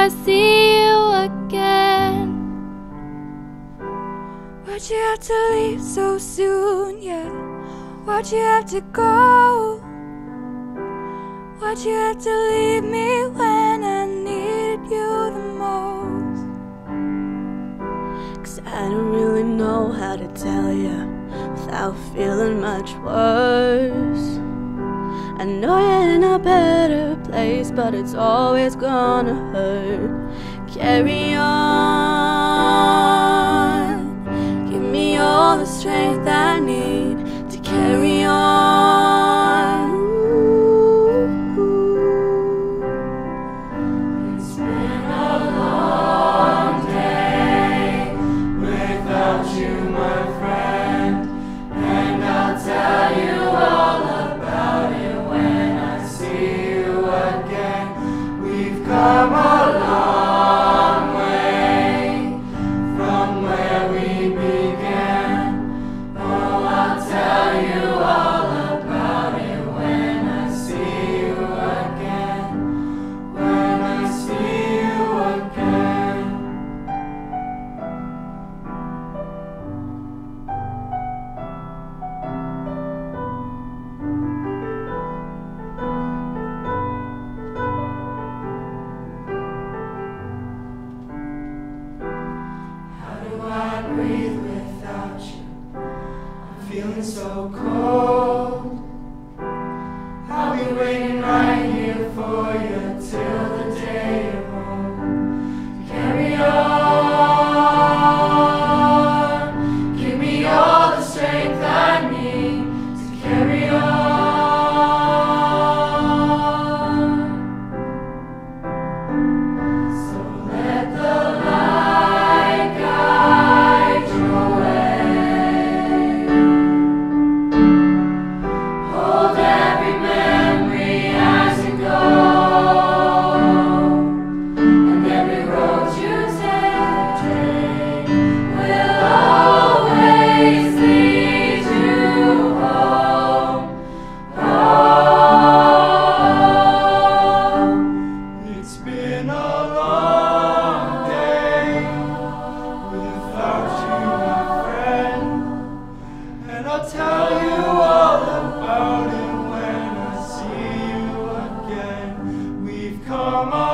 I see you again. Why'd you have to leave so soon, yeah? Why'd you have to go? Why'd you have to leave me when I needed you the most? Cause I don't really know how to tell you without feeling much worse. I know you're in a better place, but it's always gonna hurt. Carry on, give me all the strength I need so cold. I'll be waiting. Mama.